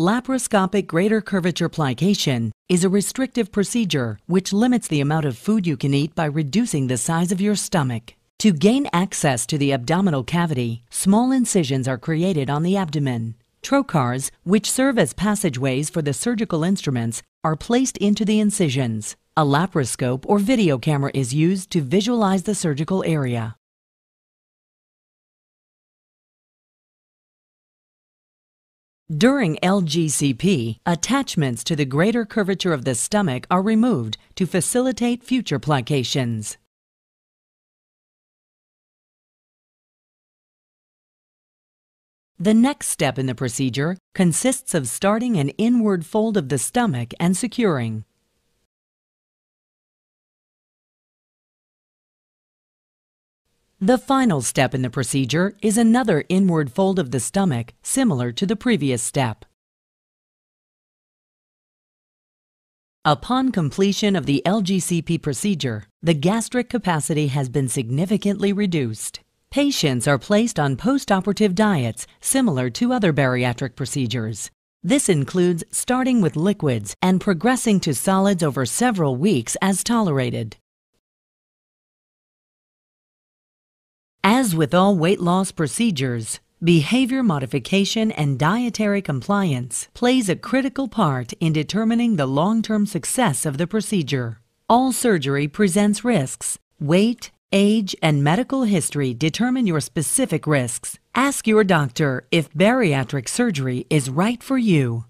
Laparoscopic greater curvature plication is a restrictive procedure which limits the amount of food you can eat by reducing the size of your stomach. To gain access to the abdominal cavity, small incisions are created on the abdomen. Trocars, which serve as passageways for the surgical instruments, are placed into the incisions. A laparoscope or video camera is used to visualize the surgical area. During LGCP, attachments to the greater curvature of the stomach are removed to facilitate future plications. The next step in the procedure consists of starting an inward fold of the stomach and securing. The final step in the procedure is another inward fold of the stomach similar to the previous step. Upon completion of the LGCP procedure, the gastric capacity has been significantly reduced. Patients are placed on postoperative diets similar to other bariatric procedures. This includes starting with liquids and progressing to solids over several weeks as tolerated. As with all weight loss procedures, behavior modification and dietary compliance plays a critical part in determining the long-term success of the procedure. All surgery presents risks. Weight, Age and medical history determine your specific risks. Ask your doctor if bariatric surgery is right for you.